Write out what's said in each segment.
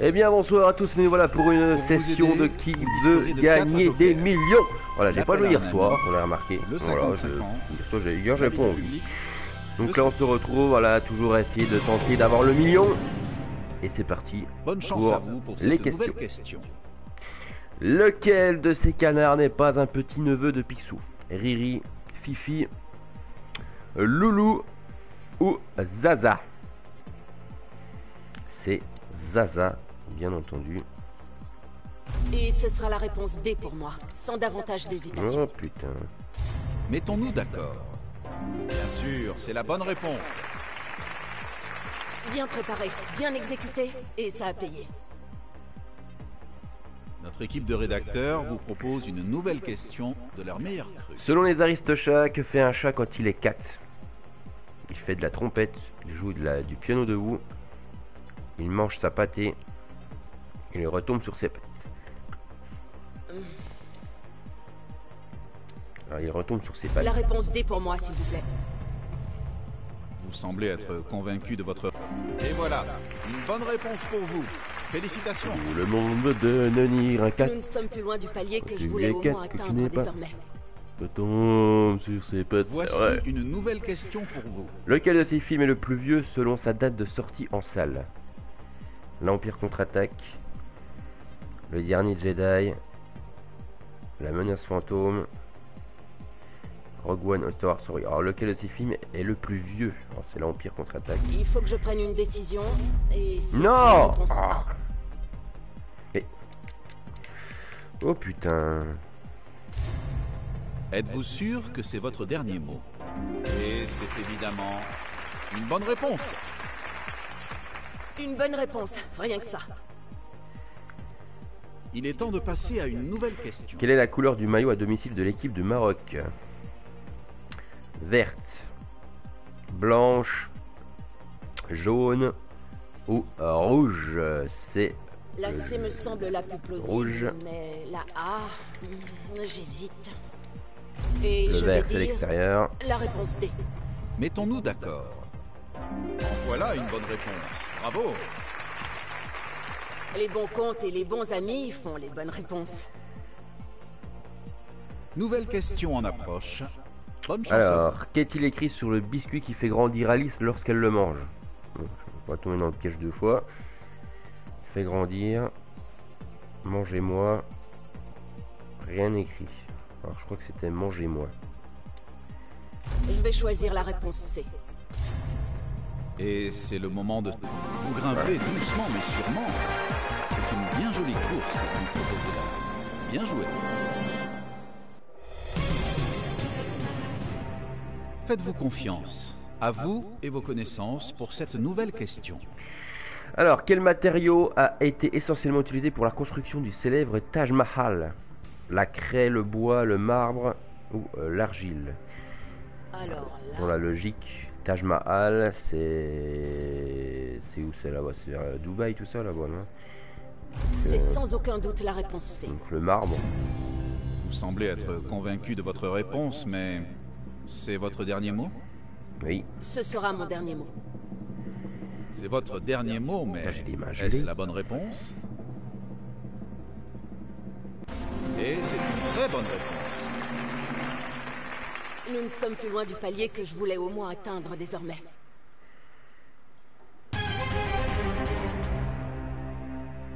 Eh bien bonsoir à tous nous voilà pour une Pour session aider, de qui veut de gagner des millions. Voilà, j'ai pas joué hier soir, on l'a remarqué. Le Voilà, 50-50. je- hier soir, j'ai- hier j'ai pas envie. Donc là on se retrouve, voilà, toujours à essayer de tenter d'avoir le million. Et c'est parti. Bonne chance pour à vous pour les cette questions. question. Lequel de ces canards n'est pas un petit neveu de Picsou? Riri, Fifi, Loulou ou Zaza? C'est Zaza, bien entendu. Et ce sera la réponse D pour moi, sans davantage d'hésitation. Oh putain. Mettons-nous d'accord. Bien sûr, c'est la bonne réponse. Bien préparé, bien exécuté, et ça a payé. Notre équipe de rédacteurs vous propose une nouvelle question de leur meilleur cru. Selon les aristochats, que fait un chat quand il est 4 Il fait de la trompette, il joue de la, du piano debout, il mange sa pâtée, il retombe sur ses pattes. Alors il retombe sur ses pattes. La réponse D pour moi, s'il vous plaît. Vous semblez être convaincu de votre... Et voilà, une bonne réponse pour vous. Félicitations. Tout le monde me donne nier un 4 Nous ne sommes plus loin du palier que je voulais au moins atteindre désormais. tombe sur ses pattes. Voici Ouais. une nouvelle question pour vous. Lequel de ces films est le plus vieux selon sa date de sortie en salle? L'Empire contre-attaque, Le Dernier Jedi, La Menace Fantôme, Rogue One, Star Wars Story. Alors lequel de ces films est le plus vieux C'est l'Empire contre-attaque. Il faut que je prenne une décision, et ce Non réponse. Ah. Mais... Oh putain... Êtes-vous sûr que c'est votre dernier mot? Et c'est évidemment une bonne réponse. Une bonne réponse, rien que ça. Il est temps de passer à une nouvelle question. Quelle est la couleur du maillot à domicile de l'équipe du Maroc Verte, blanche, jaune ou rouge C'est La Le- C me semble la plus plausible, rouge. mais la A, hmm, j'hésite. Et le je vert, vais c'est l'extérieur. la réponse D. Mettons-nous d'accord. Voilà une bonne réponse. Bravo. Les bons comptes et les bons amis font les bonnes réponses. Nouvelle question en approche. Bonne chance. Alors, qu'est-il écrit sur le biscuit qui fait grandir Alice lorsqu'elle le mange? Bon, Je ne vais pas tomber dans le piège deux fois. Fait grandir. Mangez-moi. Rien écrit. Alors, je crois que c'était mangez-moi. Je vais choisir la réponse C. Et c'est le moment de vous grimper doucement mais sûrement. C'est une bien jolie course que vous nous proposez là. Bien joué. Faites-vous confiance. À vous et vos connaissances pour cette nouvelle question. Alors, quel matériau a été essentiellement utilisé pour la construction du célèbre Taj Mahal? La craie, le bois, le marbre ou euh, l'argile? Alors Dans la logique, Taj Mahal, c'est. C'est où c'est là-bas? C'est vers Dubaï, tout ça là-bas, non? C'est sans aucun doute la réponse C. Donc le marbre. Vous semblez être convaincu de votre réponse, mais c'est votre dernier mot? Oui. Ce sera mon dernier mot. C'est votre dernier mot, mais est-ce la bonne réponse? Et c'est une très bonne réponse. Nous ne sommes plus loin du palier que je voulais au moins atteindre désormais.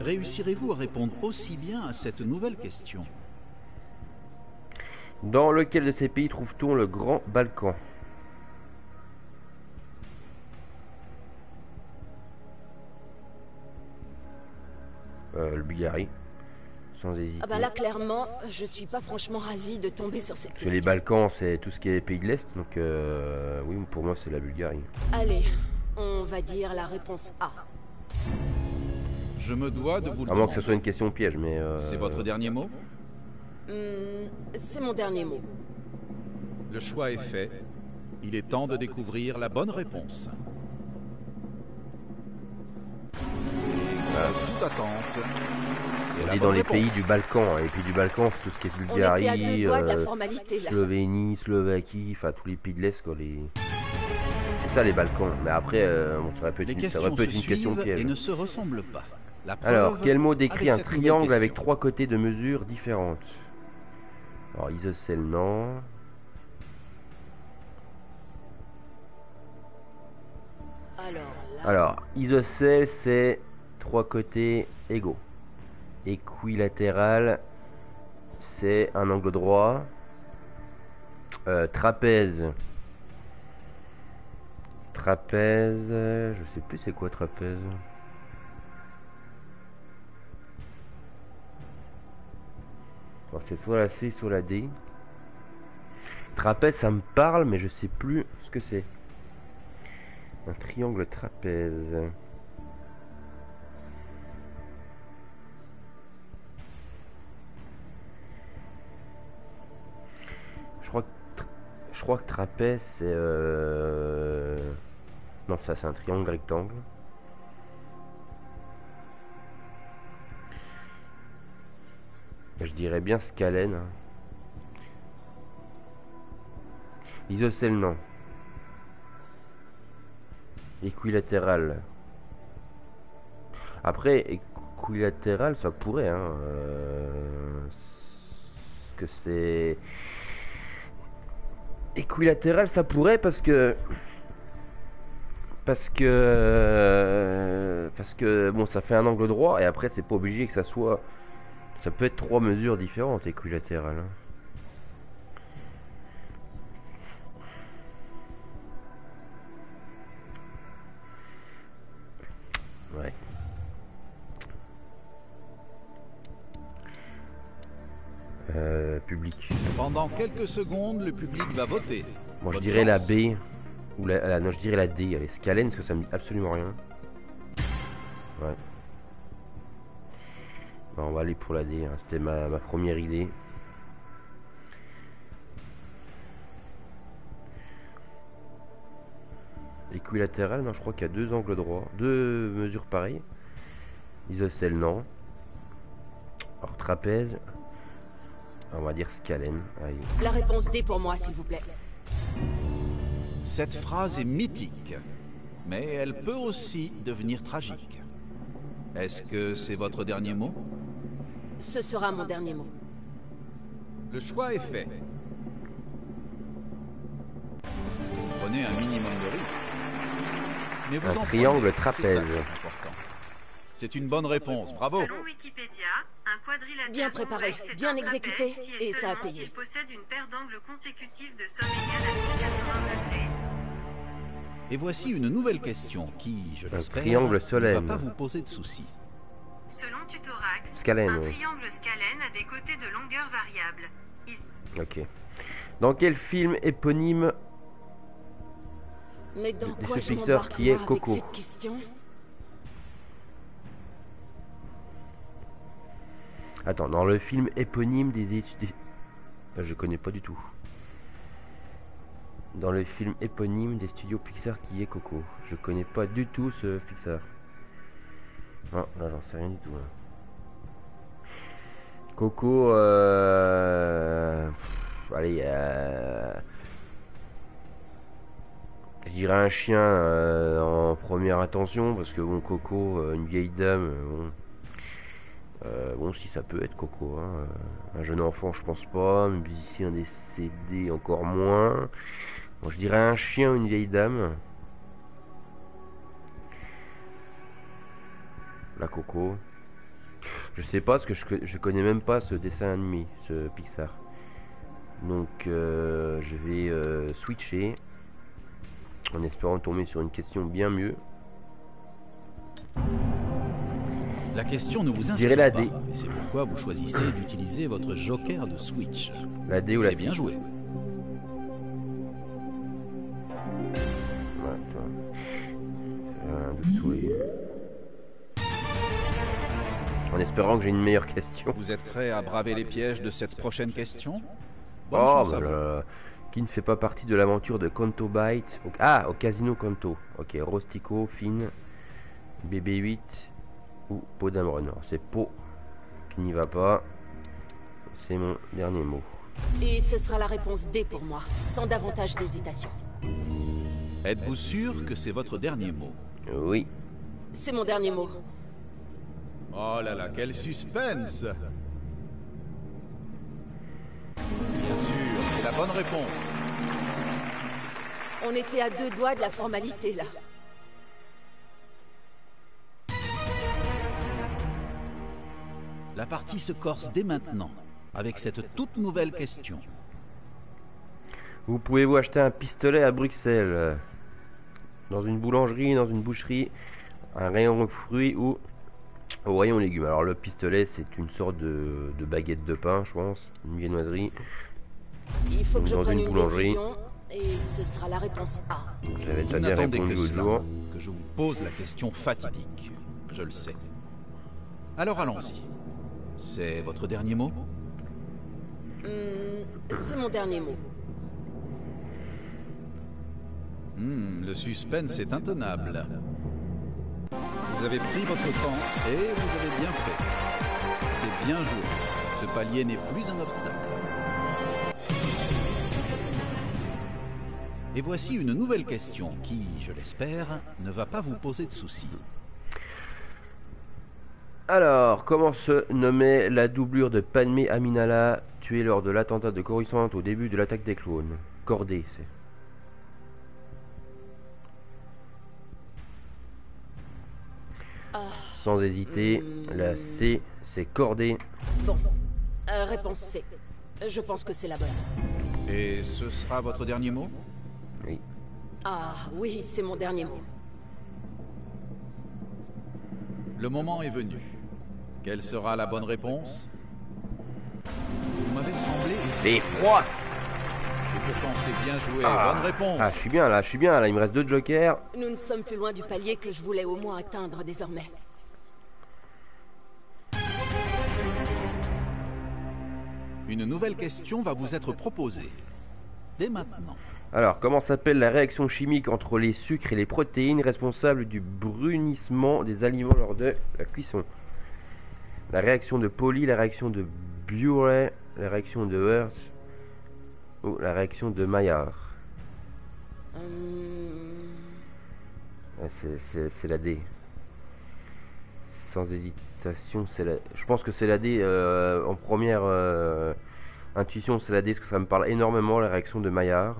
Réussirez-vous à répondre aussi bien à cette nouvelle question Dans lequel de ces pays trouve-t-on le Grand Balkan? Euh, Le Bulgarie. Sans hésiter. Ah bah là, clairement, je suis pas franchement ravi de tomber sur cette Parce que les question. Balkans, c'est tout ce qui est pays de l'Est, donc euh, oui, pour moi, c'est la Bulgarie. Allez, on va dire la réponse A. Je me dois de vous le À moins que ce soit une question piège, mais. euh, C'est votre dernier mot? Hmm, c'est mon dernier mot. Le choix est fait. Il est temps de découvrir la bonne réponse. Toute attente, On est dans les réponse. pays du Balkan, et puis du Balkan, c'est tout ce qui est Bulgarie, euh. Slovénie, Slovaquie, enfin tous les pays de l'Est, quoi. Les... C'est ça les Balkans. Mais après, euh, bon, ça aurait pu être Les une, ça questions aurait pu se être une question piège. et ne se ressemblent pas. La Alors, quel mot décrit un triangle avec trois côtés de mesure différentes Alors, isocèle, non. Alors là... Alors, isocèle, c'est trois côtés égaux. Équilatéral, c'est un angle droit. Euh, trapèze. Trapèze, je sais plus c'est quoi trapèze. Bon, c'est soit la C, soit la D. Trapèze, ça me parle, mais je sais plus ce que c'est. Un triangle trapèze. Crois que trapèze c'est euh... non ça c'est un triangle rectangle. Je dirais bien scalène. hein. Isocèle non. Équilatéral. Après, équilatéral, ça pourrait, hein. euh, que c'est. Équilatéral, ça pourrait parce que. Parce que. Parce que, bon, ça fait un angle droit et après, c'est pas obligé que ça soit. Ça peut être trois mesures différentes, équilatéral. Euh, public. Pendant quelques secondes, le public va voter. Moi je dirais la. B. Ou la, la- non, je dirais la D. Allez, scalène, parce que ça me dit absolument rien. Ouais. Bon, on va aller pour la D. hein. C'était ma, ma première idée. Équilatéral, non, je crois qu'il y a deux angles droits. Deux mesures pareilles. Isocèle, non. Alors, trapèze. On va dire. Allez. La réponse D pour moi, s'il vous plaît. Cette phrase est mythique, mais elle peut aussi devenir tragique. Est-ce que c'est votre dernier mot? Ce sera mon dernier mot. Le choix est fait. Prenez un minimum de risque. Mais vous Un en triangle trapèze. C'est une bonne réponse, bravo. Selon Wikipédia, un quadrilatère Bien préparé, bien exécuté, si et et ça a payé. s'il possède une paire d'angles consécutifs de somme égale à 180 degrés. Et voici une nouvelle question qui, je Un l'espère, triangle ne va pas vous poser de soucis. Selon Tutorax, Scalène, un oui. triangle scalène a des côtés de longueur variable. Il- Ok. Dans quel film éponyme Mais dans De- de quoi ce je qui est Coco. avec cette question? Attends, dans le film éponyme des études. Euh, Je connais pas du tout. Dans le film éponyme des studios Pixar qui est Coco. Je connais pas du tout ce Pixar. Non, là j'en sais rien du tout. là. Coco, euh... allez, euh... je dirais un chien euh, en première intention parce que bon Coco, euh, une vieille dame, euh, bon. Euh, bon, si ça peut être Coco, hein. euh, un jeune enfant, je pense pas, un musicien décédé, encore moins. Je dirais un chien une vieille dame. La Coco. Je sais pas, parce que je, co- je connais même pas ce dessin animé, ce Pixar. Donc, euh, je vais switcher en espérant tomber sur une question bien mieux. La question ne vous inspire la pas, D. et c'est pourquoi vous choisissez d'utiliser votre joker de switch. La D ou la C'est bien joué. Et- En espérant que j'ai une meilleure question. Vous êtes prêt à braver les pièges de cette prochaine question? Bonne Oh, chance à bah vous. Qui ne fait pas partie de l'aventure de Conto Byte au... Ah, au Casino Conto. Ok, Rostico, Finn, BB8 ou Podamron. Alors, C'est Po qui n'y va pas. C'est mon dernier mot. Et ce sera la réponse D pour moi, sans davantage d'hésitation. Êtes-vous sûr que c'est votre dernier mot? Oui. C'est mon dernier mot. Oh là là, quel suspense Bien sûr, c'est la bonne réponse. On était à deux doigts de la formalité, là. La partie se corse dès maintenant, avec cette toute nouvelle question. Vous pouvez-vous acheter un pistolet à Bruxelles? Dans une boulangerie, dans une boucherie, un rayon fruits ou au rayon légumes. Alors le pistolet c'est une sorte de, de baguette de pain je pense, une viennoiserie. Il faut que je Dans prenne une une boulangerie. et ce sera la réponse A. J'avais Vous déjà bien n'attendez répondu que cela, jour. que je vous pose la question fatidique. Je le sais. Alors allons-y. C'est votre dernier mot Hmm, c'est mon dernier mot. Hmm, le suspense est intenable. Vous avez pris votre temps et vous avez bien fait. C'est bien joué. Ce palier n'est plus un obstacle. Et voici une nouvelle question qui, je l'espère, ne va pas vous poser de soucis. Alors, comment se nommait la doublure de Padmé Aminala tuée lors de l'attentat de Coruscant au début de l'attaque des clones? Cordée, c'est. Ah, Sans hésiter, la C, c'est Cordée. bon. Euh, réponse C. Je pense que c'est la bonne. Et ce sera votre dernier mot? Oui. Ah, oui, c'est mon dernier mot. Le moment est venu. Quelle sera la bonne réponse Vous m'avez semblé... Les froids Et pourtant c'est bien joué. Ah. Bonne réponse. Ah, je suis bien là, je suis bien là, il me reste deux jokers. Nous ne sommes plus loin du palier que je voulais au moins atteindre désormais. Une nouvelle question va vous être proposée. Dès maintenant. Alors, comment s'appelle la réaction chimique entre les sucres et les protéines responsable du brunissement des aliments lors de la cuisson? La réaction de Pauli, la réaction de Buret, la réaction de Hertz ou la réaction de Maillard Hum, Ah, c'est- la D. Sans hésitation, c'est la... Je pense que c'est la D euh, en première euh, intuition, c'est la D parce que ça me parle énormément, la réaction de Maillard.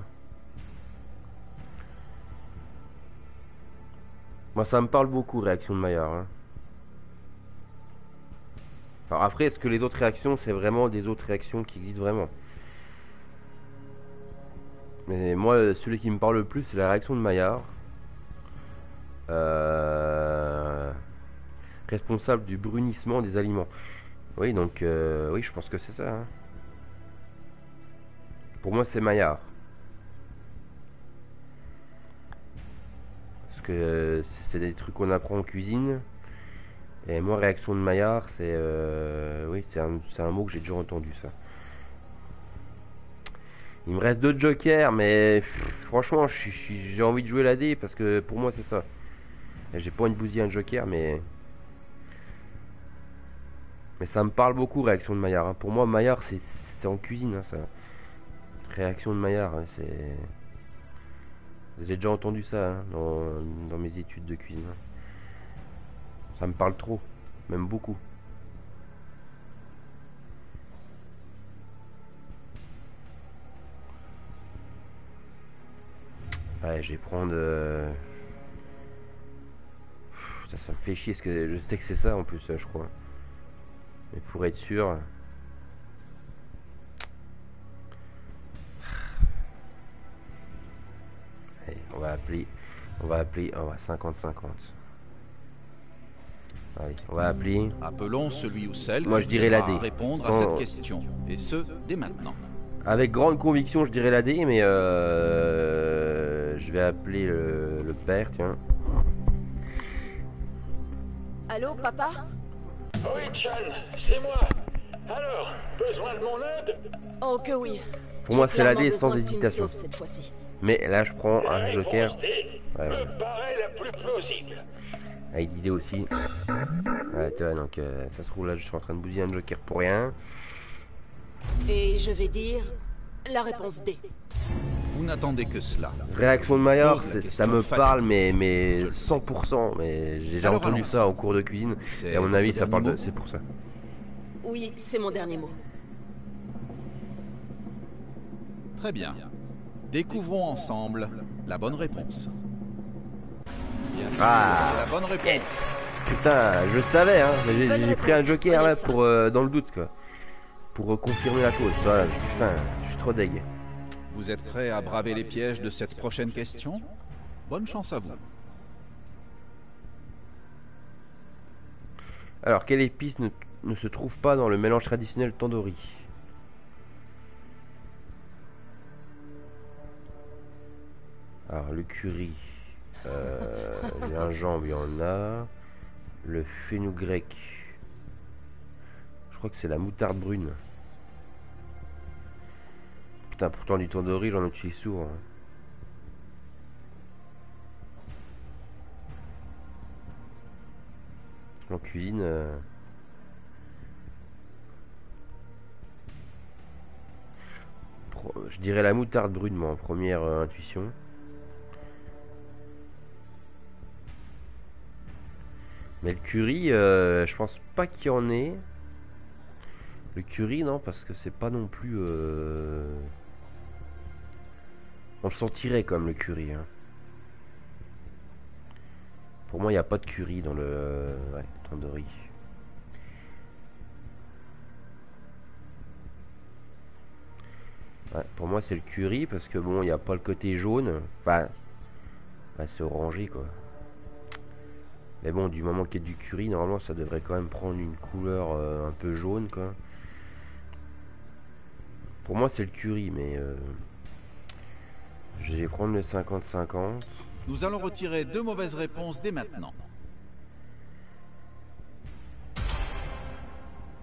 Moi, ça me parle beaucoup, réaction de Maillard. hein. Alors après, est-ce que les autres réactions, c'est vraiment des autres réactions qui existent vraiment? Mais moi, celui qui me parle le plus, c'est la réaction de Maillard. Euh, Responsable du brunissement des aliments. Oui, donc, euh, oui, je pense que c'est ça. hein. Pour moi, c'est Maillard. Parce que euh, c'est des trucs qu'on apprend en cuisine. Et moi, réaction de Maillard, c'est. euh, oui, c'est un, mot que j'ai déjà entendu, ça. Il me reste deux jokers, mais franchement, j'ai envie de jouer la D parce que pour moi, c'est ça. J'ai pas envie de bousiller un joker, mais. Mais ça me parle beaucoup, réaction de Maillard. hein. Pour moi, Maillard, c'est en cuisine, hein, ça. Réaction de Maillard, hein, c'est. J'ai déjà entendu ça dans mes études de cuisine. Ça me parle trop, même beaucoup. Ouais, je vais prendre. euh, ça me fait chier parce que je sais que c'est ça en plus, je crois. Mais pour être sûr. Allez, on va appeler. On va appeler. On va 50-50. Allez, on va appeler. Appelons celui ou celle Moi, qui je dirais la D. répondre à Sans- cette question. Et ce, dès maintenant. Avec grande conviction, je dirais la D, mais euh, je vais appeler le, le père, tiens. Allô, papa? Oui, Chan, c'est moi. Alors, besoin de mon aide? Oh que oui. Pour moi, c'est la D sans hésitation. cette. Mais là, je prends La un joker. ouais. me paraît la plus plausible. Avec d'idées aussi. Ouais, tu vois, donc euh, ça se trouve là, je suis en train de bousiller un joker pour rien. Et je vais dire la réponse D. Vous n'attendez que cela. Réaction de Maillard, ça me parle, mais, mais Je le sais. 100%. Mais j'ai déjà entendu ça en cours de cuisine. Et à mon avis, ça parle de. C'est pour ça. Oui, c'est mon dernier mot. Très bien. Découvrons ensemble la bonne réponse. Bien sûr, Ah. c'est la bonne réponse. Putain, je savais, hein. J'ai pris un joker là pour euh, dans le doute quoi. Pour euh, confirmer la chose. Voilà, putain, je suis trop deg. Vous êtes prêt à braver les pièges de cette prochaine question? Bonne chance à vous. Alors, quelle épice ne, ne se trouve pas dans le mélange traditionnel tandoori? Alors, le curry, euh, le gingembre, il y en a. Le fenugrec, je crois que c'est la moutarde brune. Putain, pourtant du tandoori, j'en utilise souvent. hein. En cuisine. euh, Je dirais la moutarde brune, moi, en première euh, intuition. Mais le curry, euh, je pense pas qu'il y en ait. Le curry, non, parce que c'est pas non plus. euh, On le sentirait comme le curry. hein. Pour moi, il n'y a pas de curry dans le ouais, tandoori. Ouais, pour moi, c'est le curry parce que bon, il n'y a pas le côté jaune. Enfin, c'est orangé quoi. Mais bon, du moment qu'il y a du curry, normalement, ça devrait quand même prendre une couleur euh, un peu jaune quoi. Pour moi, c'est le curry, mais euh, je vais prendre le 50-50. Nous allons retirer deux mauvaises réponses dès maintenant.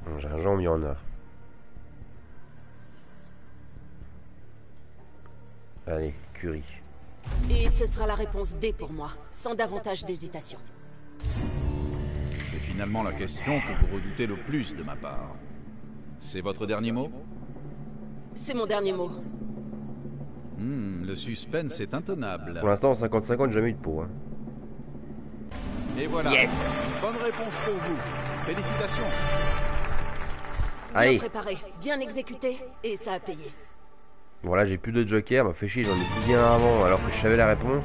Bon, Gingembre, il y en a. Allez, curry. Et ce sera la réponse D pour moi, sans davantage d'hésitation. C'est finalement la question que vous redoutez le plus de ma part. C'est votre dernier mot? C'est mon dernier mot. Hmm, Le suspense est intenable. Pour l'instant, 50-50, jamais eu de peau. Hein. Et voilà. Yes Bonne réponse pour vous. Félicitations. Bien Allez, préparé, bien exécuté, et ça a payé. voilà, j'ai plus de joker. M'a fait chier, j'en ai plus bien avant alors que je savais la réponse.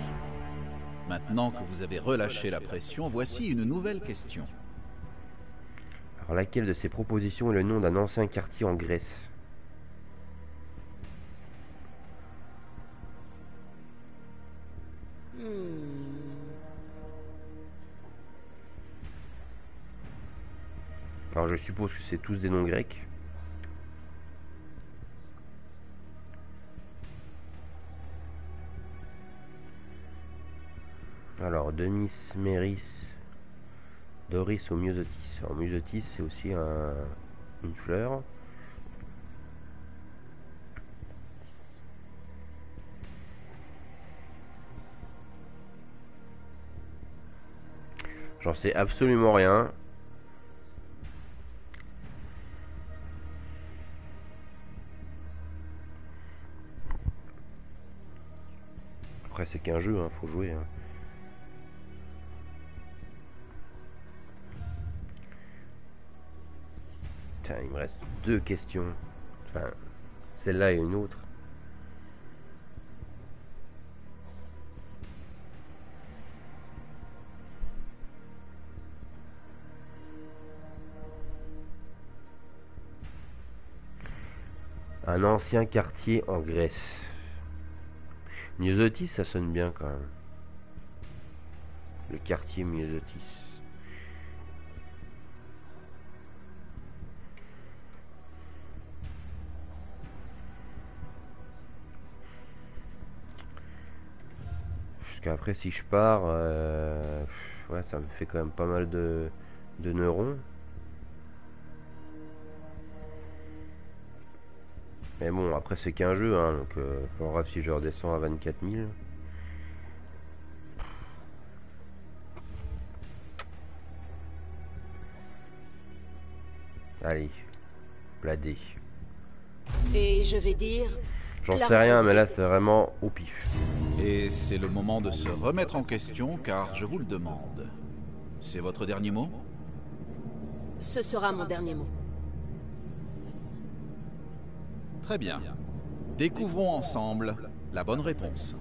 Maintenant que vous avez relâché la pression, voici une nouvelle question. Alors, laquelle de ces propositions est le nom d'un ancien quartier en Grèce? Hmm. Alors, je suppose que c'est tous des noms grecs. Alors, Demis, Méris, Doris ou Myosotis. Alors, Myosotis, c'est aussi un, une fleur. J'en sais absolument rien. Après, c'est qu'un jeu, hein, faut jouer. hein. Il me reste deux questions. Enfin, celle-là et une autre. Un ancien quartier en Grèce. Myosotis, ça sonne bien quand même. Le quartier Myosotis. Parce qu'après, si je pars, euh, ouais, ça me fait quand même pas mal de, de neurones. Mais bon, après c'est qu'un jeu, hein, donc euh, pas grave si je redescends à 24 000. Allez, la D. Et je vais dire J'en sais rien, mais là est- c'est vraiment au pif. Et c'est le moment de se remettre en question car je vous le demande. C'est votre dernier mot? Ce sera mon dernier mot. Très bien. Découvrons ensemble la bonne réponse.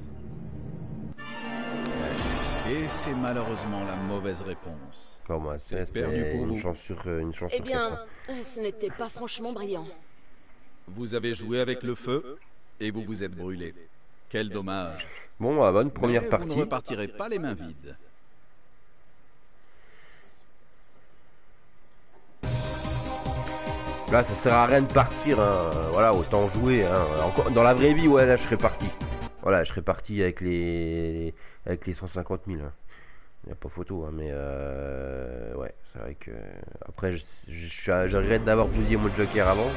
Et c'est malheureusement la mauvaise réponse. Moi, C'est perdu pour une vous. chance sur euh, une chance Eh sur bien, ce n'était pas franchement brillant. Vous avez joué avec le feu et vous vous êtes brûlé. Quel dommage. Bon, bah, bonne première Mais Vous partie. ne repartirez pas les mains vides. Là, ça sert à rien de partir. hein. Voilà, autant jouer. hein. Encore, dans la vraie vie, ouais, là, je serais parti. Voilà, je serais parti avec les avec les 150 000. hein. Y a pas photo, hein, mais euh, ouais, c'est vrai que après, je, je, je- je regrette d'avoir bousillé mon Joker avant.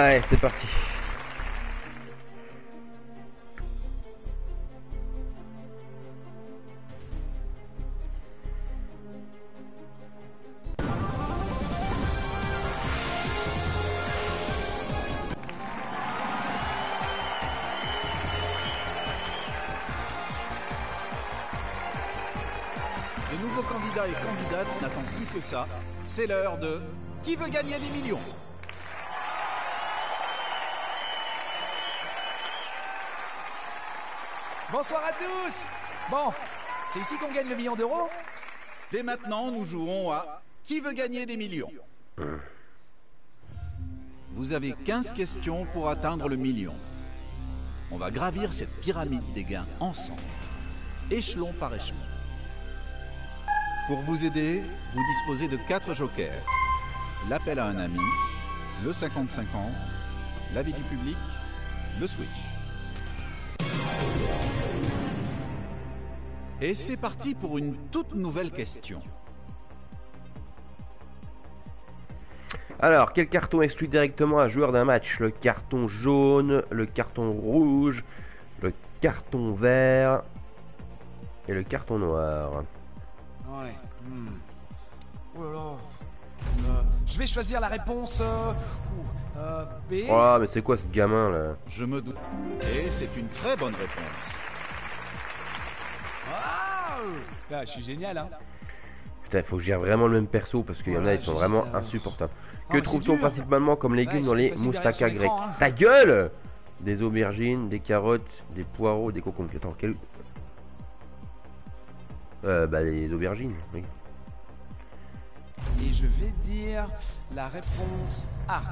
Allez, c'est parti. De nouveaux candidats et candidates n'attendent plus que ça. C'est l'heure de Qui veut gagner des millions? Bonsoir à tous Bon, c'est ici qu'on gagne le million d'euros Dès maintenant, nous jouerons à Qui veut gagner des millions? Vous avez 15 questions pour atteindre le million. On va gravir cette pyramide des gains ensemble, échelon par échelon. Pour vous aider, vous disposez de 4 jokers. L'appel à un ami, le 50-50, l'avis du public, le switch. Et c'est parti pour une toute nouvelle question. Alors, quel carton exclut directement un joueur d'un match? Le carton jaune, le carton rouge, le carton vert et le carton noir. Ouais. hmm. Oh là là. Euh, je vais choisir la réponse euh, euh, B. Oh, mais c'est quoi ce gamin là? Je me doute. Et c'est une très bonne réponse. Ah Là, je suis génial, hein. Putain, il faut que je gère vraiment le même perso parce qu'il y en a, ils sont vraiment euh, insupportables. oh, Que trouve-t-on principalement comme légumes Ouais, dans les son grecs. Ta gueule Des aubergines, des carottes, des poireaux, des concombres. Attends, quel... Euh, bah les aubergines, oui. Et je vais dire la réponse A.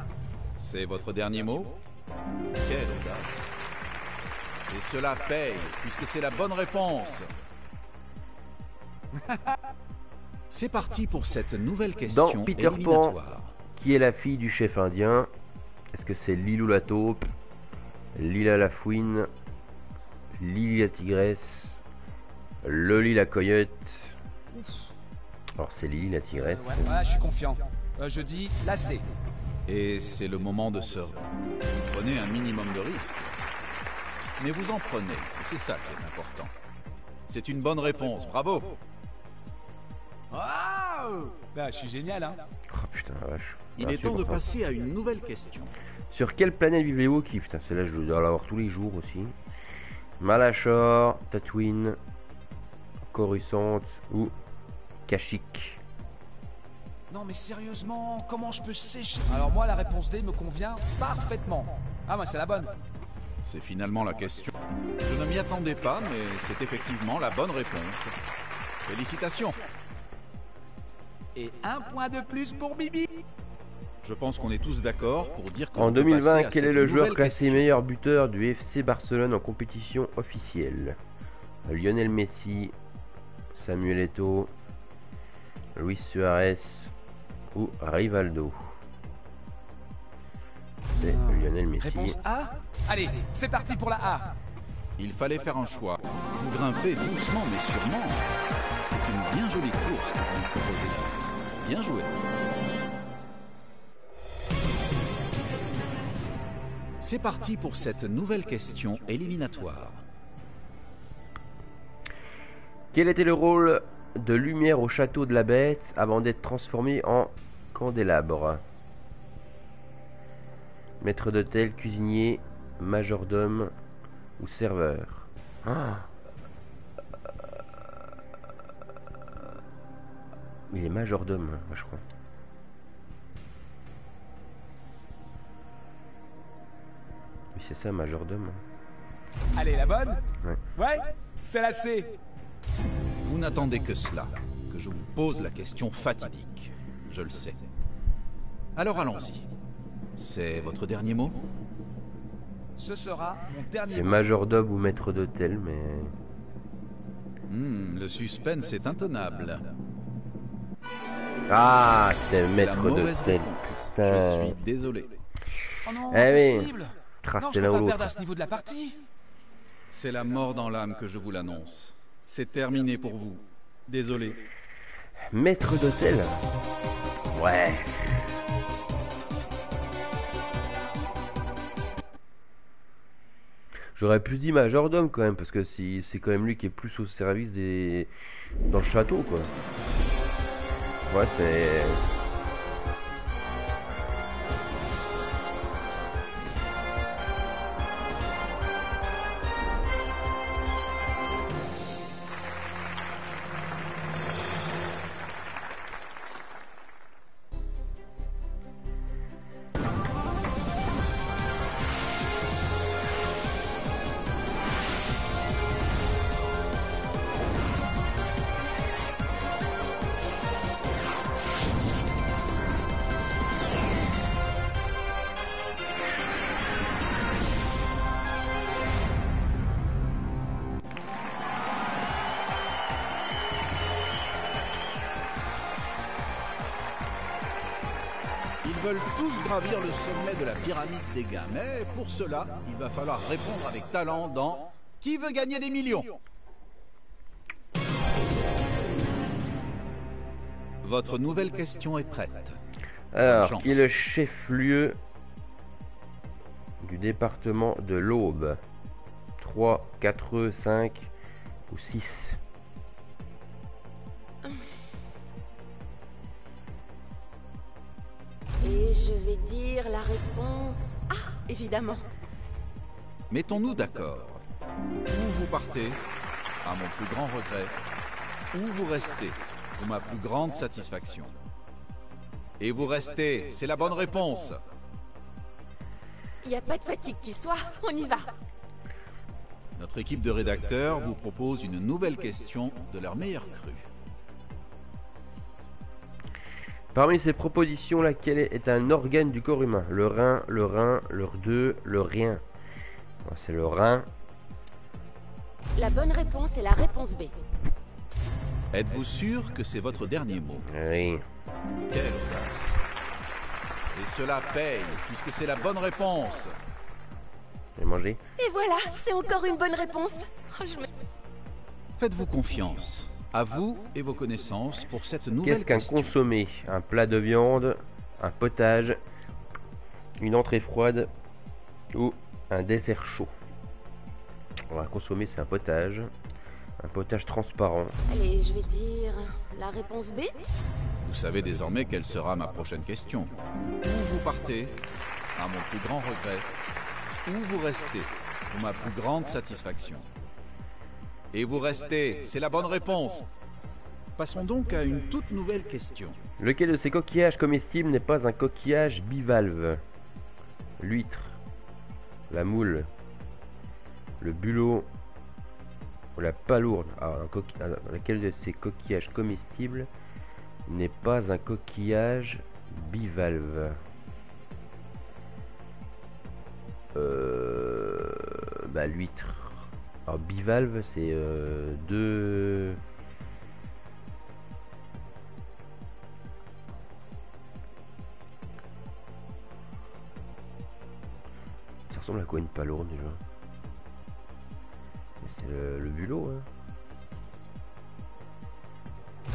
C'est votre dernier mot? Quelle audace Et cela paye, puisque c'est la bonne réponse. C'est parti pour cette nouvelle question Peter Pan. éliminatoire. Qui est la fille du chef indien Est-ce que c'est Lilou la taupe Lila la fouine Lily la tigresse Loli la coyote? Alors c'est Lily la Euh, tigresse. ouais, ouais, je suis confiant. Euh, je dis la C. Et c'est le moment de se... Vous prenez un minimum de risque. Mais vous en prenez, et c'est ça qui est important. C'est une bonne réponse, bravo Waouh Là, je suis génial, hein. Oh putain la vache. Il est temps de passer à une nouvelle question. Sur quelle planète vivent les Wookiees? Putain, celle-là, je dois l'avoir tous les jours aussi. Malachor, Tatooine, Coruscant ou Kashyyyk? Non, mais sérieusement, comment je peux sécher? Alors moi, la réponse D me convient parfaitement. Ah, moi, c'est la bonne. C'est finalement la question. Je ne m'y attendais pas, mais c'est effectivement la bonne réponse. Félicitations Et un point de plus pour Bibi. Je pense qu'on est tous d'accord pour dire que En l'on peut passer 2020, à quel est le joueur classé question. meilleur buteur du FC Barcelone en compétition officielle Lionel Messi, Samuel Eto'o, Luis Suarez ou Rivaldo? Ah. Réponse A Allez, c'est parti pour la A. Il fallait faire un choix. Vous grimpez doucement mais sûrement. C'est une bien jolie course que vous proposez. Bien joué. C'est parti pour cette nouvelle question éliminatoire. Quel était le rôle de lumière au château de la bête avant d'être transformé en candélabre Maître d'hôtel, cuisinier, majordome ou serveur Ah Il est majordome, moi je crois. Oui, c'est ça, majordome. Allez, la bonne Ouais. Ouais C'est la C. Vous n'attendez que cela, que je vous pose la question fatidique. Je le sais. Alors allons-y. C'est votre dernier mot Ce sera mon dernier C'est mot. majordome ou maître d'hôtel, mais... Hmm, Le suspense est intenable. Ah, c'est maître d'hôtel. Putain. Je suis désolé. Oh non, Eh oui. impossible Non, c'était je l'un peux ou pas l'autre. perdre à ce niveau de la partie. C'est la mort dans l'âme que je vous l'annonce. C'est terminé pour vous. Désolé. Maître d'hôtel Ouais. J'aurais plus dit majordome quand même, parce que c'est quand même lui qui est plus au service des... dans le château, quoi. Ouais, c'est... pyramide des gains, mais pour cela, il va falloir répondre avec talent dans Qui veut gagner des millions? Votre nouvelle question est prête. Alors, qui est le chef-lieu du département de l'Aube? 3, 4, 5 ou 6 Et je vais dire la réponse... Ah, évidemment. Mettons-nous d'accord. Où vous partez, à mon plus grand regret, ou vous restez, pour ma plus grande satisfaction. Et vous restez, c'est la bonne réponse. Il n'y a pas de fatigue qui soit, on y va. Notre équipe de rédacteurs vous propose une nouvelle question de leur meilleur cru. Parmi ces propositions, laquelle est un organe du corps humain? Le rein, le rein, le deux, le rien. Bon, C'est le rein. La bonne réponse est la réponse B. Êtes-vous sûr que c'est votre dernier mot? Oui. Quelle Et cela paye, puisque c'est la bonne réponse. J'ai mangé? Et voilà, c'est encore une bonne réponse. Oh, me- Faites-vous confiance. À vous et vos connaissances pour cette nouvelle Qu'est-ce qu'un consommé? Un plat de viande, un potage, une entrée froide ou un dessert chaud? On va consommer, c'est un potage. Un potage transparent. Allez, je vais dire la réponse B. Vous savez désormais quelle sera ma prochaine question. Où vous partez, à mon plus grand regret, où vous restez, pour ma plus grande satisfaction. Et vous restez, c'est la bonne réponse. Passons donc à une toute nouvelle question. Lequel de ces coquillages comestibles n'est pas un coquillage bivalve? L'huître, la moule, le bulot ou la palourde. Alors, coqui- alors, lequel de ces coquillages comestibles n'est pas un coquillage bivalve? Euh, bah l'huître. Alors bivalve c'est euh, deux. Ça ressemble à quoi une palourde déjà? C'est le, le bulot hein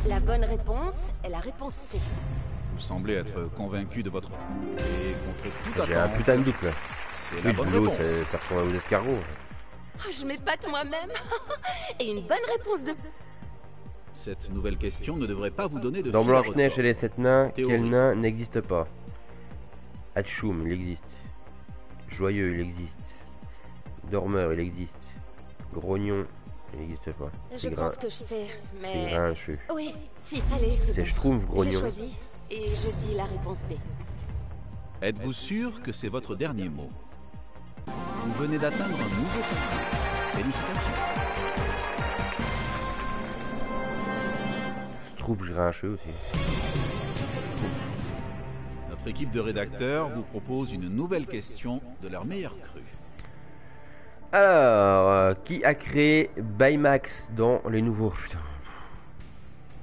La bonne réponse est la réponse C. Vous semblez être convaincu de votre... Et contre toute J'ai un putain de doute là. C'est la le bonne boulot, réponse. ça, ça ressemble aux escargots. Oh, je m'épate moi-même. Et une bonne réponse de... Cette nouvelle question ne devrait pas vous donner de Dans Blanche-Neige et les sept nains, Théorie. quel nain n'existe pas? Hatchoum, il existe. Joyeux, il existe. Dormeur, il existe. Grognon, il n'existe pas. Je pense que je sais, mais... grincheux. Oui, si, allez, c'est C'est bon. Schtroumpf, J'ai Grognon. choisi, et je dis la réponse D. Êtes-vous sûr que c'est votre dernier mot? Vous venez d'atteindre un nouveau palier. Félicitations. Schtroumpf grincheux aussi. Notre équipe de rédacteurs vous propose une nouvelle question de leur meilleur cru. Alors, euh, qui a créé Baymax dans les nouveaux... Putain.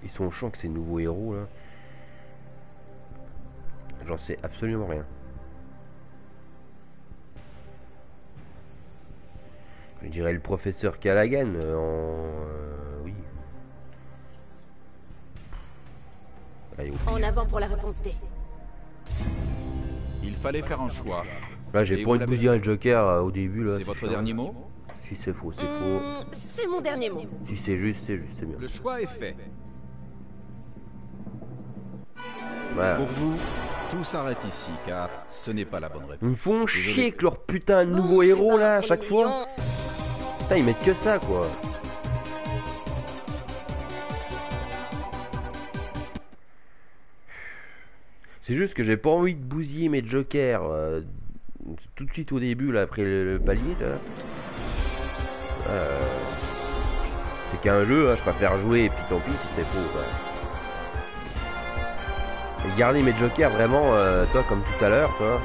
Ils sont chiants que ces nouveaux héros là. J'en sais absolument rien. Je dirais le professeur Callaghan euh, en... euh, oui. Allez, au En avant pour la réponse D. Il fallait faire un choix. Là, j'ai pas vous envie de l'avez bousiller le Joker euh, au début. là. C'est votre chiant. dernier mot Si c'est faux, c'est faux. Hmm, c'est mon dernier mot. Si c'est juste, c'est juste, c'est bien. Le choix est fait. Voilà. Pour vous, tout s'arrête ici, car ce n'est pas la bonne réponse. Ils me font chier avec leur putain de Bon, nouveaux et héros là à chaque fois. Putain, ils mettent que ça quoi. C'est juste que j'ai pas envie de bousiller mes jokers euh, tout de suite au début là après le, palier là. Euh, c'est qu'un jeu, hein, je préfère jouer et puis tant pis si c'est faux. Et garder mes jokers vraiment, euh, toi comme tout à l'heure, toi.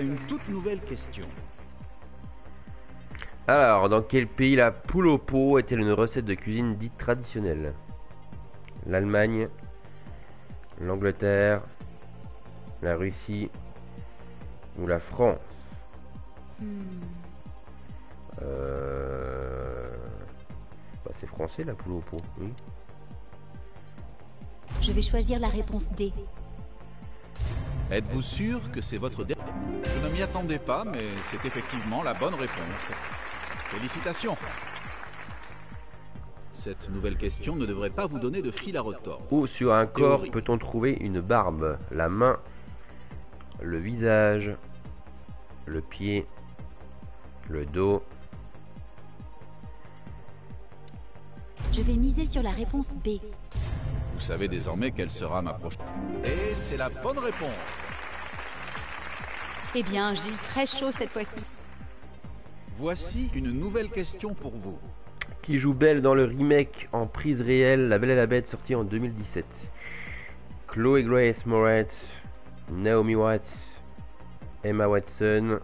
À une toute nouvelle question. Alors, dans quel pays la poule au pot est-elle une recette de cuisine dite traditionnelle? L'Allemagne, l'Angleterre, la Russie ou la France? Euh... bah, c'est français la poule au pot, oui. Je vais choisir la réponse D. Êtes-vous sûr que c'est votre dernier m'y attendais pas, mais c'est effectivement la bonne réponse. Félicitations. Cette nouvelle question ne devrait pas vous donner de fil à retordre. Où sur un corps peut-on trouver une barbe? La main, le visage, le pied, le dos. Je vais miser sur la réponse B. Vous savez désormais quelle sera ma prochaine. Et c'est la bonne réponse. Eh bien, j'ai eu très chaud cette fois-ci. Voici une nouvelle question pour vous. Qui joue Belle dans le remake en prise réelle La Belle et la Bête sorti en 2017 Chloé Grace Moretz, Naomi Watts, Emma Watson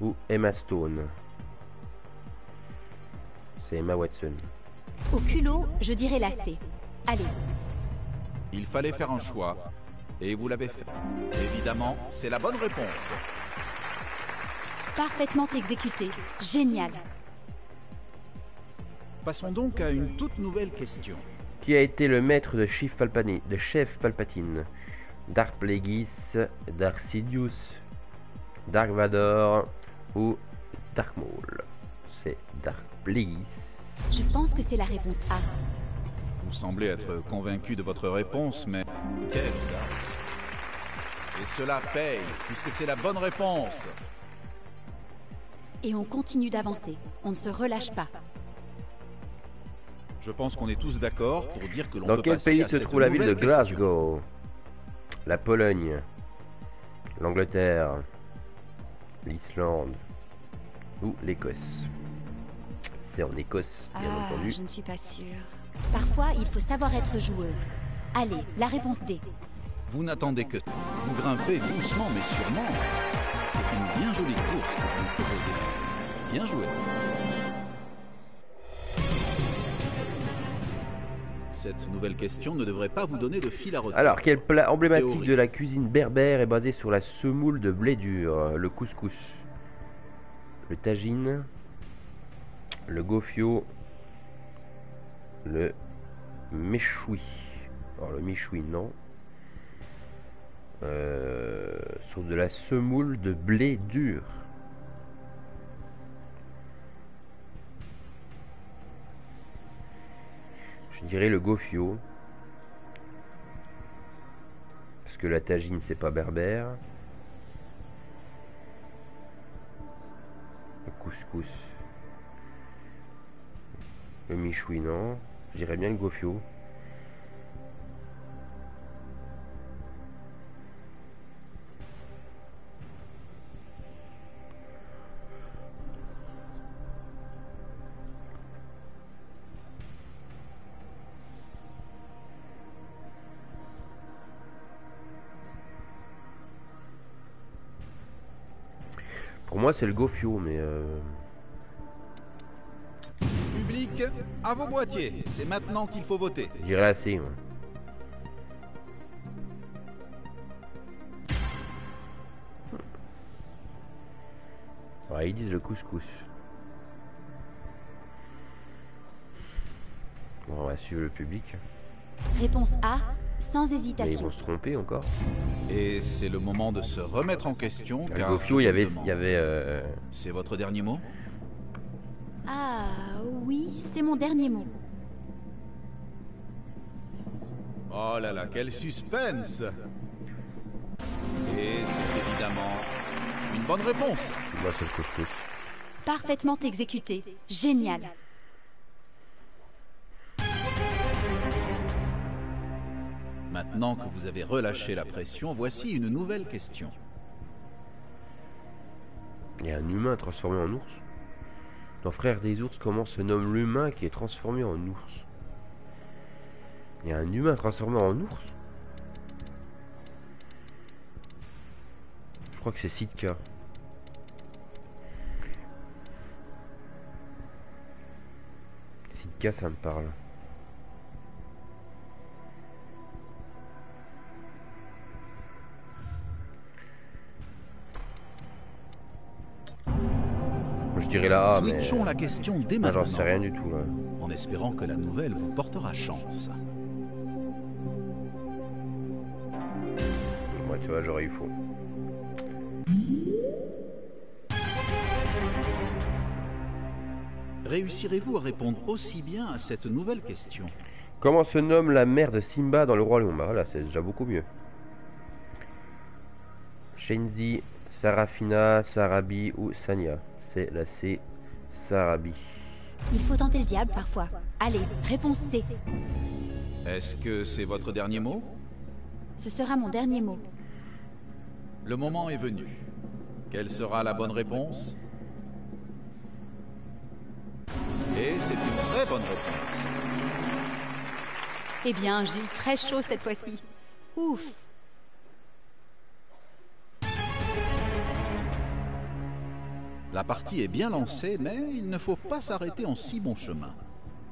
ou Emma Stone? C'est Emma Watson. Au culot, je dirais la C. Allez, Il fallait faire un choix. Et vous l'avez fait. Évidemment, c'est la bonne réponse. parfaitement exécuté. Génial. Passons donc à une toute nouvelle question. Qui a été le maître de Chef Palpatine, de Chef Palpatine? Dark Plagueis, Dark Sidious, Dark Vador ou Dark Maul? C'est Dark Plagueis. Je pense que c'est la réponse A. Vous semblez être convaincu de votre réponse, mais quelle Et cela paye, puisque c'est la bonne réponse. Et on continue d'avancer. On ne se relâche pas. Je pense qu'on est tous d'accord pour dire que l'on Dans peut quel passer pays à se cette trouve la ville de nouvelle question. Glasgow? La Pologne, l'Angleterre, l'Islande ou l'Écosse? C'est en Écosse, bien Ah, entendu. je ne suis pas sûre. Parfois, il faut savoir être joueuse. Allez, la réponse D. Vous n'attendez que vous grimpez doucement mais sûrement. C'est une bien jolie course que vous proposez. Bien joué. Cette nouvelle question ne devrait pas vous donner de fil à retordre. Alors, quel plat emblématique Théorie. de la cuisine berbère est basé sur la semoule de blé dur Le couscous. Le tagine. Le gofio. Le méchoui. Alors, le méchoui, non. Euh, sur de la semoule de blé dur. Je dirais le gofio. Parce que la tagine, c'est pas berbère. Le couscous. Le michoui, non. Je dirais bien le gofio. Moi, c'est le gofio, mais... euh, Public, à vos boîtiers. C'est maintenant qu'il faut voter. moi. Ouais, ils disent le couscous. Bon, on va suivre le public. Réponse A, sans Mais ils hésitation. vont se tromper encore. Et c'est le moment de se remettre en question. Car gofio, il y avait... Il y avait euh, C'est votre dernier mot? Ah oui, c'est mon dernier mot. Oh là là, quel suspense Et c'est évidemment une bonne réponse. Parfaitement exécuté. Génial. Maintenant que vous avez relâché la pression, voici une nouvelle question. Il y a un humain transformé en ours. Dans Frères des ours, comment se nomme l'humain qui est transformé en ours Il y a un humain transformé en ours Je crois que c'est Sitka. Sitka, ça me parle. Dirais là. Ah, mais... Switchons la question dès Ah, maintenant, J'en sais rien du tout. là. en espérant que la nouvelle vous portera chance. Moi, tu vois, j'aurais eu faux. Réussirez-vous à répondre aussi bien à cette nouvelle question? Comment se nomme la mère de Simba dans le Roi Lion? Bah voilà, c'est déjà beaucoup mieux. Shenzi, Sarafina, Sarabi ou Sanya C'est la C, Sarabi. Il faut tenter le diable parfois. Allez, réponse C. Est-ce que c'est votre dernier mot? Ce sera mon dernier mot. Le moment est venu. Quelle sera la bonne réponse? Et c'est une très bonne réponse. Eh bien, j'ai eu très chaud cette fois-ci. Ouf. La partie est bien lancée, mais il ne faut pas s'arrêter en si bon chemin.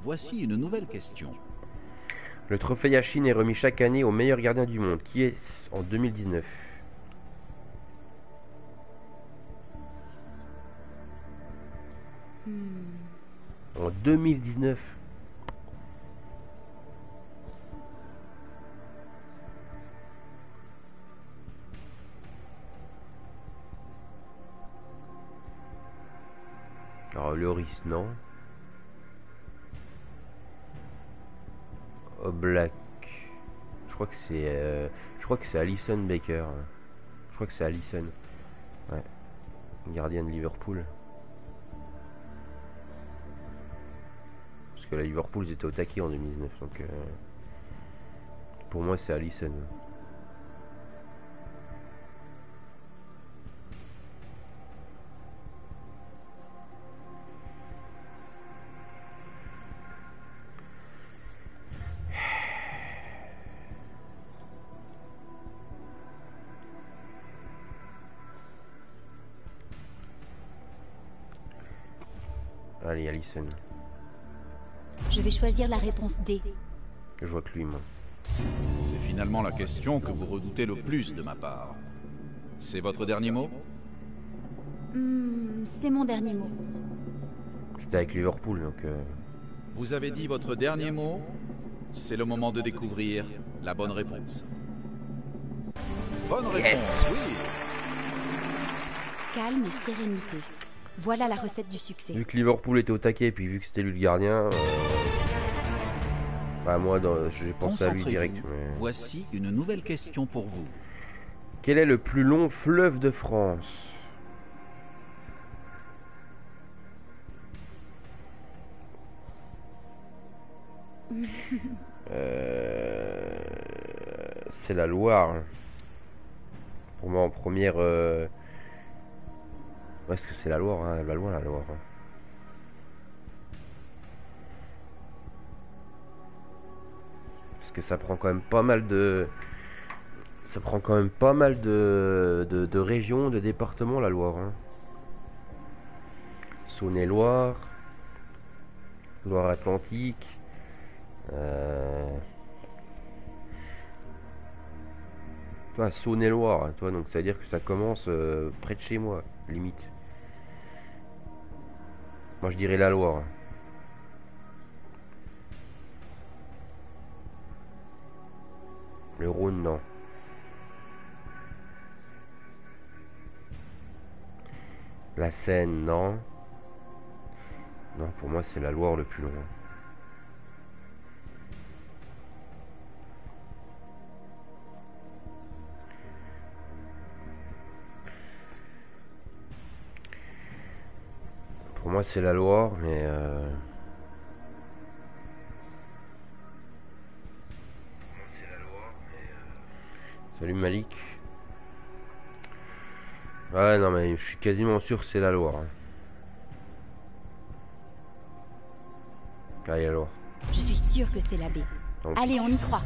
Voici une nouvelle question. Le trophée Yashin est remis chaque année au meilleur gardien du monde, qui est en 2019. En 2019 Alors Loris non. Oblak. Je crois que c'est euh, je crois que c'est Alison Baker. Je crois que c'est Alison. Ouais. Gardien de Liverpool. Parce que la Liverpool ils étaient au taquet en 2019 donc euh, pour moi c'est Alison. Je vais choisir la réponse D. Je vois que lui, moi. C'est finalement la question que vous redoutez le plus de ma part. C'est votre dernier mot? Hmm, c'est mon dernier mot. C'était avec Liverpool, donc... euh, Vous avez dit votre dernier mot? C'est le moment de découvrir la bonne réponse. Bonne réponse, oui Calme et sérénité. Voilà la recette du succès. Vu que Liverpool était au taquet, puis vu que c'était lui le gardien... euh, Enfin, moi, dans- j'ai pensé à lui direct. Mais- Voici une nouvelle question pour vous. Quel est le plus long fleuve de France? Euh, C'est la Loire. Pour moi, en première. euh, Est-ce que c'est la Loire hein, Elle va la Loire. hein. Parce que ça prend quand même pas mal de. Ça prend quand même pas mal de, de, régions, de départements, la Loire. hein. Saône-et-Loire, Loire-Atlantique. Euh... Saône-et-Loire, hein, toi, donc ça veut dire que ça commence euh, près de chez moi, limite. Moi, je dirais la Loire. Le Rhône, non. La Seine, non. Non, pour moi, c'est la Loire le plus loin. Moi, c'est la Loire, mais... euh, Salut Malik. Ouais, non, mais je suis quasiment sûr que c'est la Loire. hein. Allez, la Loire. Je suis sûre que c'est la B. Donc, Allez, on y croit.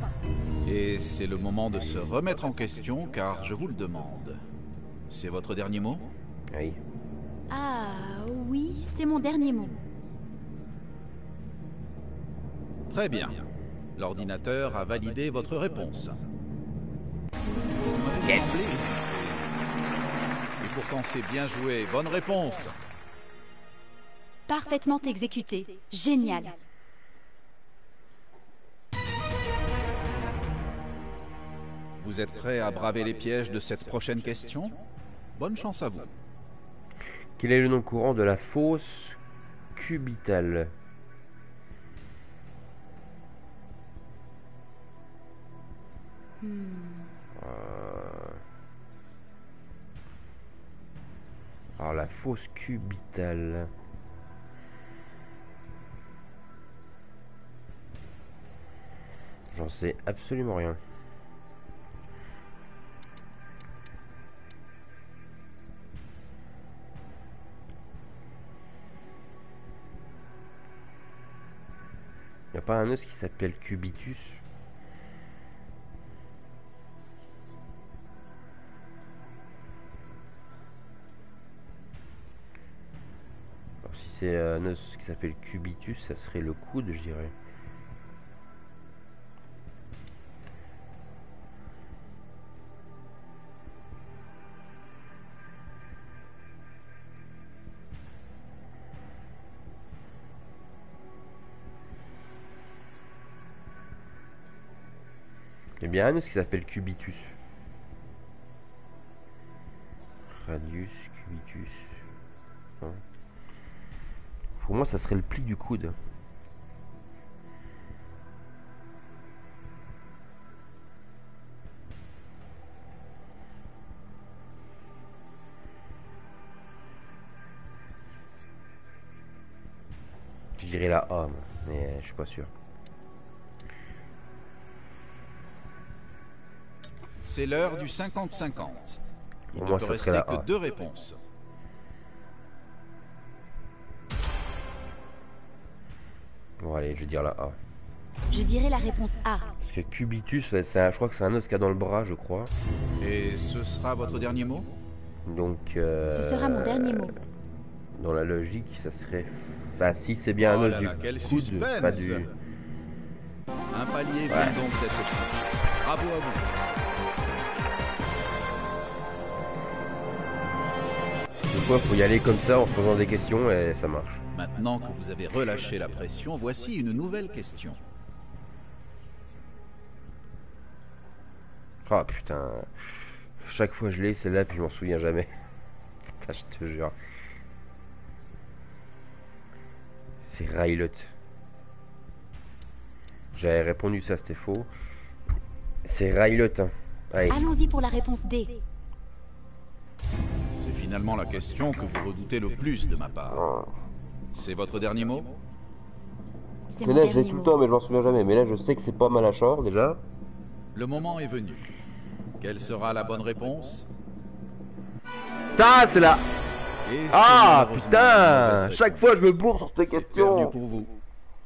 Et c'est le moment de se remettre en question car je vous le demande. C'est votre dernier mot? Oui. Oui, c'est mon dernier mot. Très bien. L'ordinateur a validé votre réponse. Et pourtant c'est bien joué. Bonne réponse. Parfaitement exécuté. Génial. Vous êtes prêt à braver les pièges de cette prochaine question? Bonne chance à vous. Quel est le nom courant de la fosse cubitale Euh, Alors la fosse cubitale. J'en sais absolument rien. Pas un os qui s'appelle cubitus Alors, si c'est un os qui s'appelle cubitus, ça serait le coude, je dirais. Bien un os qui s'appelle cubitus. Radius, cubitus. Non. Pour moi, ça serait le pli du coude. Je dirais la A, mais je suis pas sûr. C'est l'heure du 50-50. Il ne peut rester que A. deux réponses. Bon, allez, je vais dire la A. Je dirais la réponse A. Parce que cubitus, un- je crois que c'est un os qu'il a dans le bras, je crois. Et ce sera votre dernier mot? Donc. euh, Ce sera mon dernier mot. Dans la logique, ça serait... Enfin, si c'est bien un Oh os là du là, quel coude, suspense pas du... Un palier vient donc d'être franchi. Bravo à vous. Fois, faut y aller comme ça en se posant des questions et ça marche. Maintenant que vous avez relâché la pression, voici une nouvelle question. Ah putain. Chaque fois je l'ai celle-là puis je m'en souviens jamais. Putain, je te jure. C'est Rylot. J'avais répondu ça, c'était faux. C'est Rylot. Hein. Allons-y pour la réponse D. C'est finalement la question que vous redoutez le plus de ma part. C'est votre dernier mot? C'est Mais là, je l'ai tout le temps, mais je m'en souviens jamais. Mais là, je sais que c'est pas Malachor déjà. Le moment est venu. Quelle sera la bonne réponse? Ah, c'est là Ah, putain Chaque fois, je me bourre sur cette C'est question. perdu pour vous.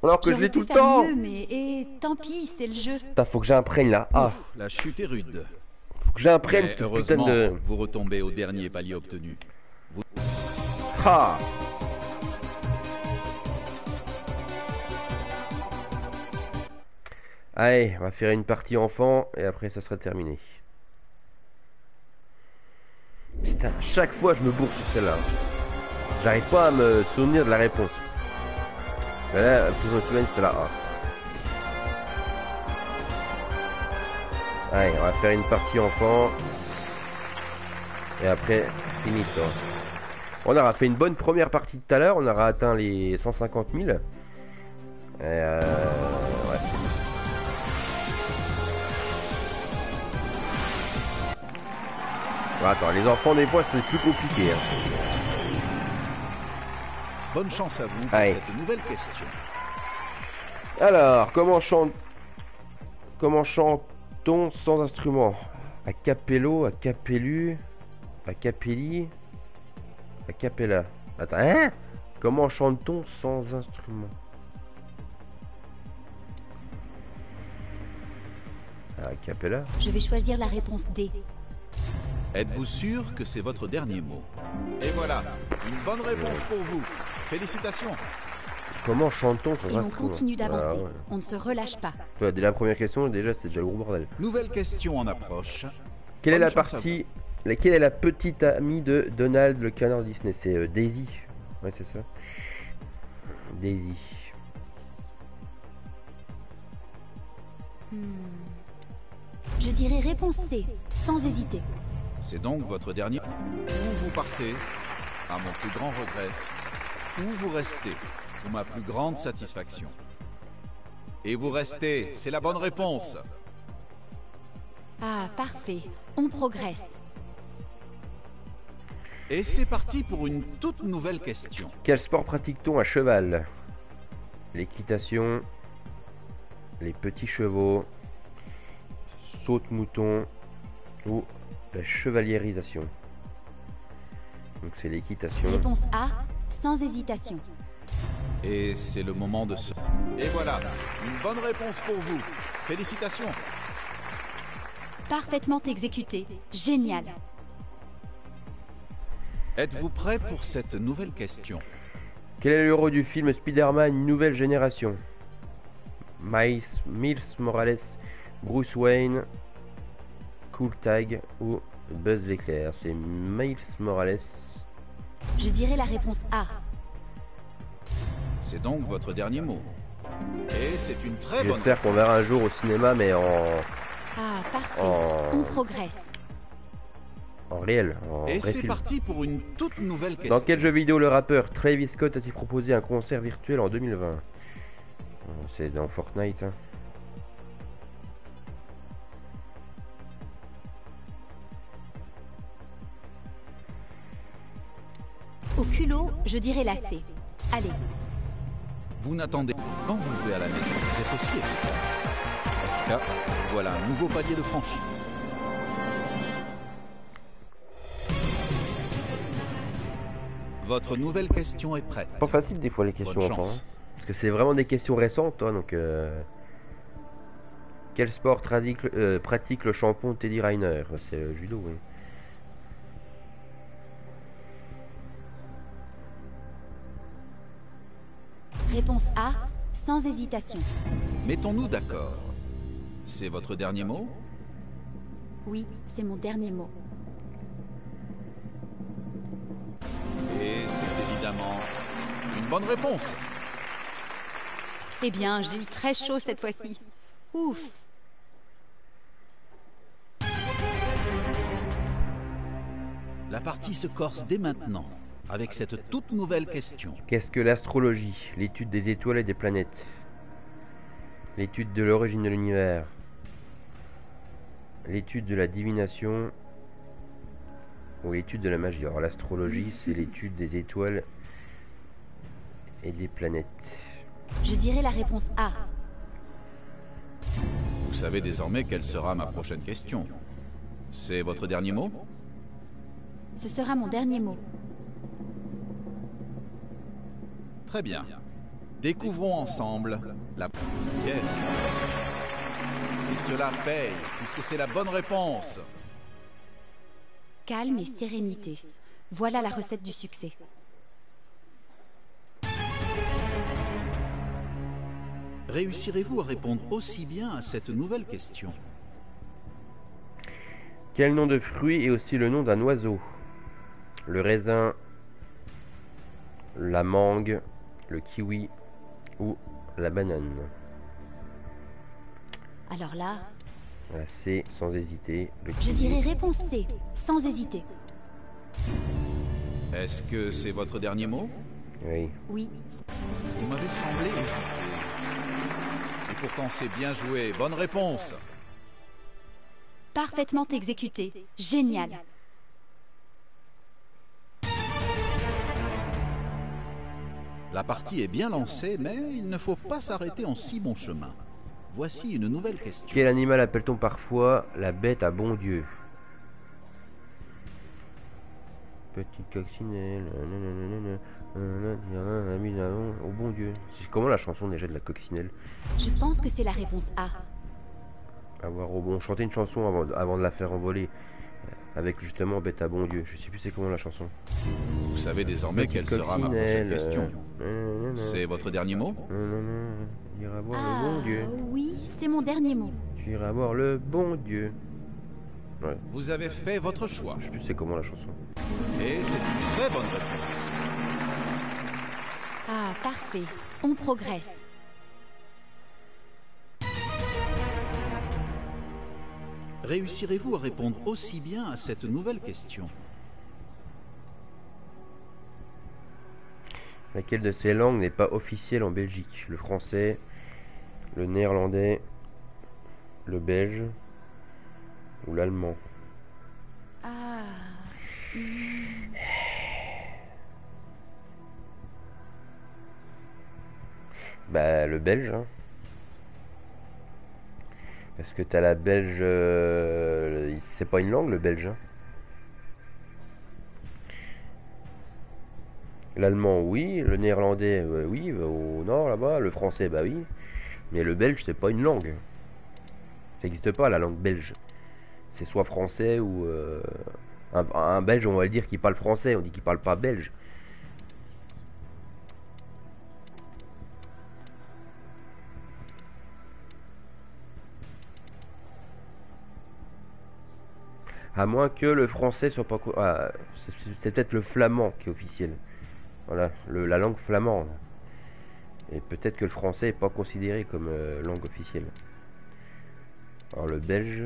Alors que je l'ai tout le faire temps. mieux, mais et, tant pis, c'est le jeu. Putain, faut que j'imprègne là. Ah, Ouf, la chute est rude. Mais cette putain heureusement, de. vous retombez au dernier palier obtenu. Ah Allez, on va faire une partie enfant et après ça sera terminé. Putain, chaque fois je me bourre sur celle-là. J'arrive pas à me souvenir de la réponse. Là, me souviens, c'est la A. Allez, on va faire une partie enfant. Et après, fini toi. On aura fait une bonne première partie tout à l'heure, on aura atteint les 150 000. Et euh, ouais. Bon, attends, les enfants des fois c'est plus compliqué. hein. Bonne chance à vous pour Allez. cette nouvelle question. Alors, comment chante Comment chante-t-on sans instrument A cappello, a cappellu, a cappelli, a cappella. Attends, hein? Comment chante-t-on sans instrument? A cappella Je vais choisir la réponse D. Êtes-vous sûr que c'est votre dernier mot? Et voilà, une bonne réponse pour vous. Félicitations. Comment chante-t-on sans Et on continue d'avancer. Ah ouais. On ne se relâche pas. Tu vois, dès la première question, déjà c'est déjà le gros bordel. Nouvelle question en approche. Quelle est la partie Laquelle est la petite amie de Donald le canard Disney? C'est euh, Daisy. Ouais, c'est ça. Daisy. Hmm. Je dirais réponse C, sans hésiter. C'est donc votre dernier. Où vous partez, à mon plus grand regret, ou vous restez, pour ma plus grande satisfaction. Et vous restez, c'est la bonne réponse. Ah, parfait. On progresse. Et c'est parti pour une toute nouvelle question. Quel sport pratique-t-on à cheval? L'équitation, les petits chevaux, saute-mouton ou la chevaliérisation. Donc c'est l'équitation. Réponse A, sans hésitation. Et c'est le moment de se... Et voilà, une bonne réponse pour vous. Félicitations. Parfaitement exécuté. Génial. Êtes-vous prêt pour cette nouvelle question? Quel est le héros du film Spider-Man Nouvelle Génération? Miles, Miles Morales, Bruce Wayne, Cool Tag ou Buzz l'éclair? C'est Miles Morales. Je dirais la réponse A. C'est donc votre dernier mot. Et c'est une très bonne J'espère qu'on verra un jour au cinéma, mais en, Ah, parfait. en, On progresse. en réel. En Et c'est parti pour une toute nouvelle question. Dans quel jeu vidéo le rappeur Travis Scott a-t-il proposé un concert virtuel en 2020 Euh, C'est dans Fortnite. hein. Au culot, je dirais la C. Allez, Vous n'attendez quand vous jouez à la maison, vous êtes aussi efficace. En tout cas, voilà un nouveau palier de franchi. Votre nouvelle question est prête. Pas facile des fois les questions chance. hein. Parce que c'est vraiment des questions récentes, toi, donc... euh, Quel sport euh, pratique le champion Teddy Reiner C'est le judo, oui. Réponse A, sans hésitation. Mettons-nous d'accord. C'est votre dernier mot? Oui, c'est mon dernier mot. Et c'est évidemment une bonne réponse. Eh bien, j'ai eu très chaud cette fois-ci. Ouf La partie se corse dès maintenant avec cette toute nouvelle question. Qu'est-ce que l'astrologie L'étude des étoiles et des planètes? L'étude de l'origine de l'univers. L'étude de la divination. Ou l'étude de la magie. Alors l'astrologie, c'est l'étude des étoiles et des planètes. Je dirais la réponse A. Vous savez désormais quelle sera ma prochaine question. C'est votre dernier mot? Ce sera mon dernier mot. Très bien. Découvrons ensemble la. Et cela paye, puisque c'est la bonne réponse. Calme et sérénité. Voilà la recette du succès. Réussirez-vous à répondre aussi bien à cette nouvelle question? Quel nom de fruit est aussi le nom d'un oiseau? Le raisin, la mangue, le kiwi ou la banane Alors là, Voilà, c'est sans hésiter. Le je dirais réponse C, sans hésiter. Est-ce que c'est votre dernier mot? Oui. Oui, Vous m'avez semblé hésiter. Et pourtant c'est bien joué. Bonne réponse. parfaitement exécuté. Génial. La partie est bien lancée, mais il ne faut pas s'arrêter en si bon chemin. Voici une nouvelle question. Quel animal appelle-t-on parfois la bête à bon Dieu? Petite coccinelle, au bon Dieu. C'est comment la chanson déjà de la coccinelle? Je pense que c'est la réponse A. Avoir au bon. Chanter une chanson avant, avant de la faire envoler. Avec justement bête à bon Dieu. Je sais plus c'est comment la chanson. Vous savez désormais quelle sera ma prochaine question. euh, C'est votre dernier mot? Nanana, Tu iras voir Ah, le bon Dieu. oui, c'est mon dernier mot. Tu iras voir le bon Dieu. Ouais, Vous avez fait votre choix. je sais plus c'est comment la chanson. Et c'est une très bonne réponse. Ah, parfait. On progresse. Réussirez-vous à répondre aussi bien à cette nouvelle question Laquelle de ces langues n'est pas officielle en Belgique Le français, le néerlandais, le belge ou l'allemand Ah, Bah le belge. hein. Parce que t'as la belge... euh, C'est pas une langue le belge. hein. L'allemand oui, le néerlandais euh, oui, euh, au nord là-bas, le français bah oui. Mais le belge c'est pas une langue. Ça n'existe pas la langue belge. C'est soit français ou... euh, un, belge on va le dire qu'il parle français, on dit qu'il parle pas belge. À moins que le français soit pas. ah, c'est peut-être le flamand qui est officiel. Voilà, la langue flamande. Et peut-être que le français est pas considéré comme euh, langue officielle. Alors le belge.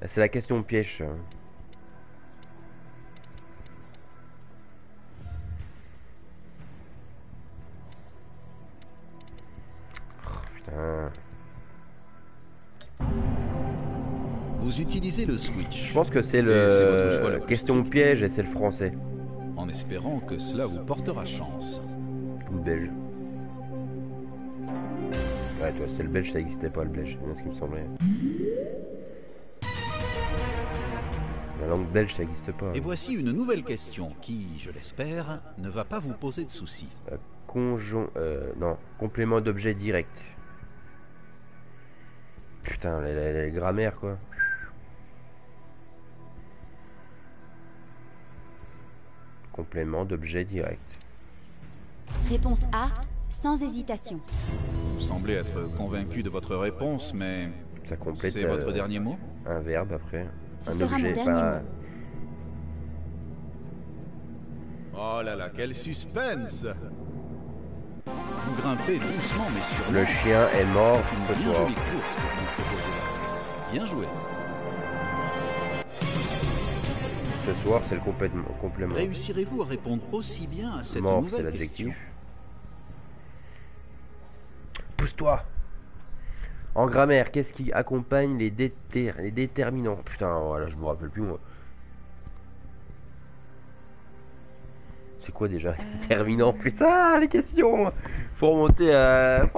Là, C'est la question piège. Oh, putain. Vous utilisez le switch. Je pense que c'est choix le plus question piège et c'est le français. En espérant que cela vous portera chance. Ou belge. Ouais, toi, c'est le belge, ça n'existait pas le belge, c'est ce qui me semblait. La langue belge, ça n'existe pas. Et voici une nouvelle question qui, je l'espère, ne va pas vous poser de soucis. Conjon... Euh, non, complément d'objet direct. Putain, la, la- la grammaire, quoi. Complément d'objet direct. Réponse A, sans hésitation. Vous semblez être convaincu de votre réponse, mais Ça complète c'est votre euh, dernier mot? un verbe après. Ce un sera mon objet, dernier pas... mot. Oh là là, quel suspense Vous grimpez doucement mais sûrement. Le chien est mort une ce bien soir. jolie course que vous proposez. Bien joué. Ce soir, c'est le complément. Réussirez-vous à répondre aussi bien à cette Mort, c'est nouvelle question l'adjectif. Pousse-toi En grammaire, qu'est-ce qui accompagne les, déter- les déterminants? Putain, voilà, je me rappelle plus moi. C'est quoi déjà Euh. Déterminant Putain, les questions Faut remonter à...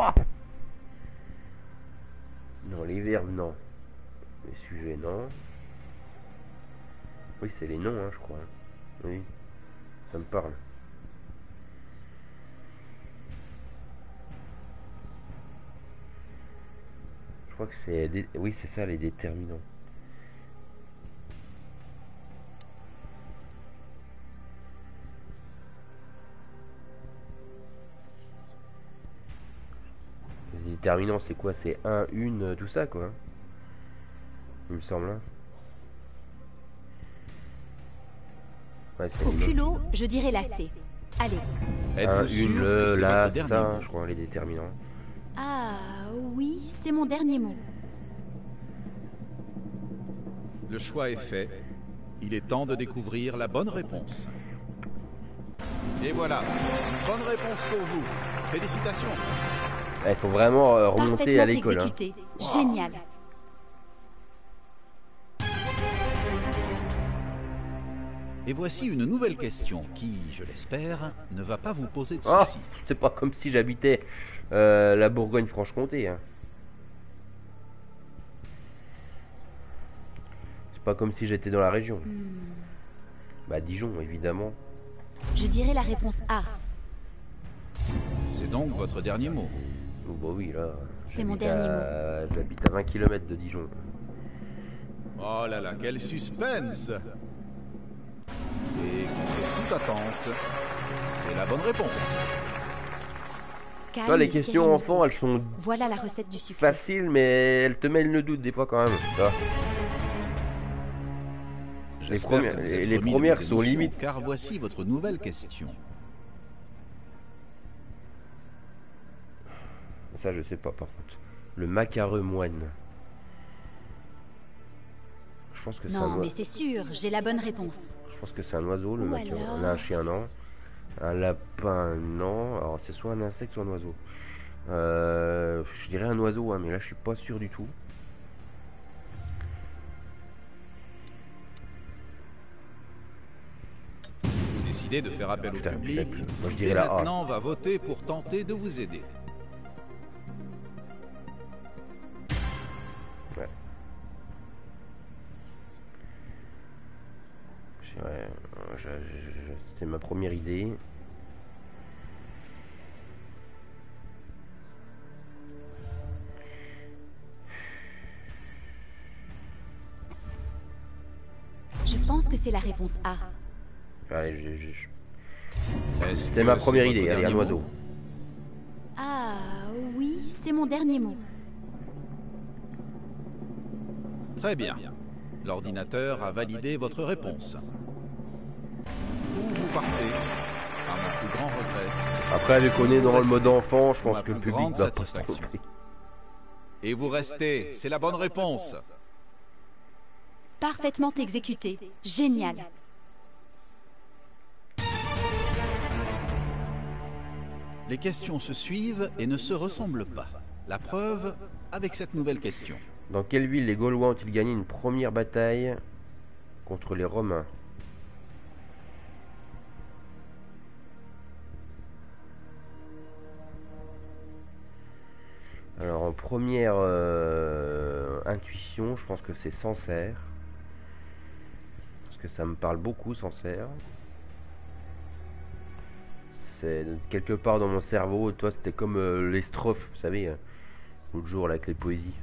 Non, les verbes, non. Les sujets, non. Oui, c'est les noms, hein, je crois. Oui, ça me parle. Je crois que c'est... Oui, c'est ça, les déterminants. Les déterminants, c'est quoi? C'est un, une, euh, tout ça, quoi. Il me semble. Ouais, Au culot, je dirais lacet. Allez. Un, Êtes-vous sûr une, c'est la, votre dernier ça, je crois, les déterminants. Ah oui, c'est mon dernier mot. Le choix est fait. Il est temps de découvrir la bonne réponse. Et voilà, une bonne réponse pour vous. Félicitations. Il faut vraiment euh, remonter à l'école. hein. exécuté. Génial. Et voici une nouvelle question qui, je l'espère, ne va pas vous poser de Oh, soucis. c'est pas comme si j'habitais euh, la Bourgogne-Franche-Comté. hein. C'est pas comme si j'étais dans la région. Hmm, Bah Dijon, évidemment. Je dirais la réponse A. C'est donc votre dernier mot. Oh, bah oui, là. C'est mon dernier à- J'habite à 20 km de Dijon. Oh là là, quel suspense toute attente, c'est la bonne réponse. Calme Toi, les questions enfants, elles sont Voilà la recette du succès. faciles, mais elles te mêlent le doute des fois quand même. premières- les- premières sont limites. Car voici votre nouvelle question. Ça, je sais pas par contre. Le macareux moine. Je pense que Non, mais c'est sûr, j'ai la bonne réponse. Je pense que c'est un oiseau, le Ou macareux. alors- On a un chien, non. Un lapin, non. Alors, c'est soit un insecte, soit un oiseau. Euh, je dirais un oiseau, hein, mais là, je suis pas sûr du tout. Vous décidez de faire appel au public. moi, je et dirais A. maintenant, on va voter pour tenter de vous aider. Je- C'était ma première idée. Je pense que c'est la réponse A. Allez, je- je- je- Est-ce C'était ma première idée. Allez, dernier un mot oiseau. Ah oui, c'est mon dernier mot. Très bien. L'ordinateur a validé votre réponse. Vous partez, à mon plus grand regret, Après, vu qu'on est dans le mode enfant, je pense que le plus public va pas se satisfaction. tromper. et vous restez, c'est la bonne réponse. Parfaitement exécuté. Génial. Les questions se suivent et ne se ressemblent pas. La preuve avec cette nouvelle question. Dans quelle ville les Gaulois ont-ils gagné une première bataille contre les Romains? Alors première euh, intuition, je pense que c'est Sancerre. Parce que ça me parle beaucoup Sancerre. C'est quelque part dans mon cerveau, toi c'était comme euh, les strophes, vous savez, euh, l'autre jour avec les poésies.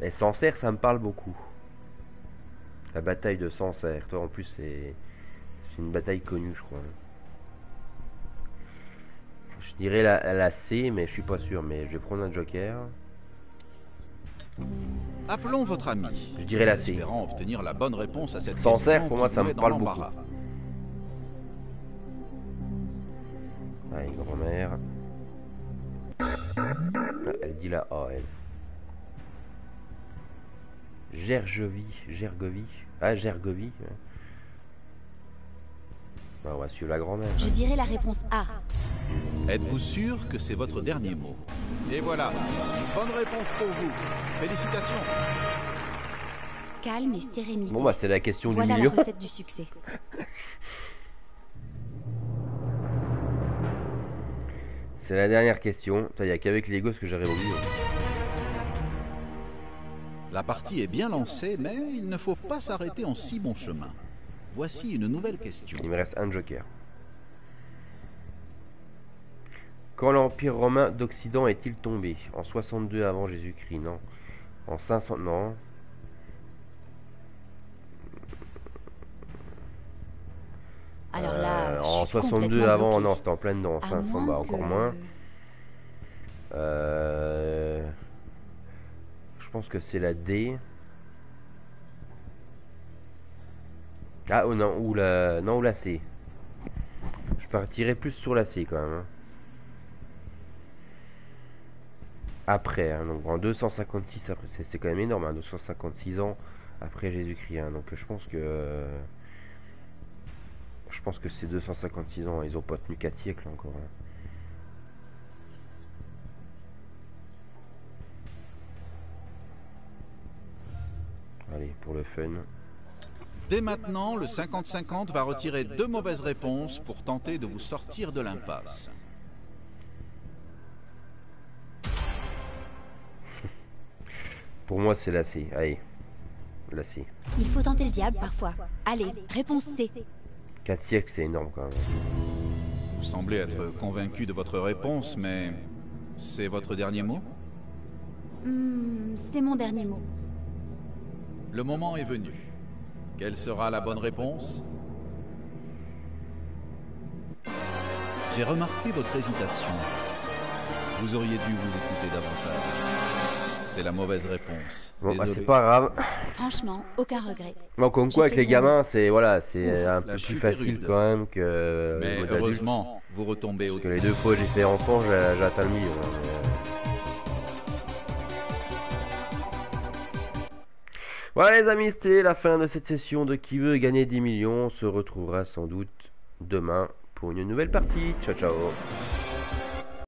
Et Sancerre, ça me parle beaucoup. La bataille de Sancerre. Toi, en plus, c'est une bataille connue, je crois. Je dirais la, la C, mais je suis pas sûr. Mais je vais prendre un joker. Appelons votre ami. Je dirais la C. Espérant obtenir la bonne réponse à cette Sancerre, question pour moi, ça me parle l'embarras. Allez, grand-mère. Ah, elle dit la A, elle. Gergovie. Gergovie. Ah, Gergovie. Bah, on va suivre la grand-mère. Je dirais la réponse A. Êtes-vous sûr que c'est votre dernier mot? Et voilà, une bonne réponse pour vous. Félicitations. Calme et sérénité. Bon, bah, c'est la question voilà du la milieu. recette du succès. C'est la dernière question. Il n'y a qu'avec les gosses que j'ai répondu. hein. La partie est bien lancée, mais il ne faut pas s'arrêter en si bon chemin. Voici une nouvelle question. Il me reste un joker. Quand l'Empire romain d'Occident est-il tombé? En 62 avant Jésus-Christ, non. En 500, non. Alors là, Euh, en suis 62 complètement avant, bloquée. non, c'était en pleine dedans. En À 500, moins bah encore que- moins. Euh, Je pense que c'est la D. Ah non, ou la non ou la C. Je partirais plus sur la C quand même. hein. Après, hein, donc en 256 après, c'est quand même énorme, hein, 256 ans après Jésus-Christ. hein, donc je pense que je pense que c'est 256 ans. Ils ont pas tenu 4 siècles encore. Allez, pour le fun. Dès maintenant, le 50-50 va retirer deux mauvaises réponses pour tenter de vous sortir de l'impasse. Pour moi, c'est la C. Allez, la C. Il faut tenter le diable parfois. Allez, réponse C. 4 siècles, c'est énorme quand même. Vous semblez être convaincu de votre réponse, mais c'est votre dernier mot? Hmm, c'est mon dernier mot. Le moment est venu. Quelle sera la bonne réponse J'ai remarqué votre hésitation. Vous auriez dû vous écouter davantage. C'est la mauvaise réponse. Bon, bah, Désolé. c'est pas grave. Franchement, aucun regret. Bon, comme quoi, avec les gamins, c'est voilà, c'est un peu plus facile rude. quand même que Mais heureusement, vous retombez au que les deux fois que j'ai fait enfant, j'ai j'ai atteint le million. hein, mais, Voilà les amis, c'était la fin de cette session de Qui veut gagner 10 millions. On se retrouvera sans doute demain pour une nouvelle partie. Ciao ciao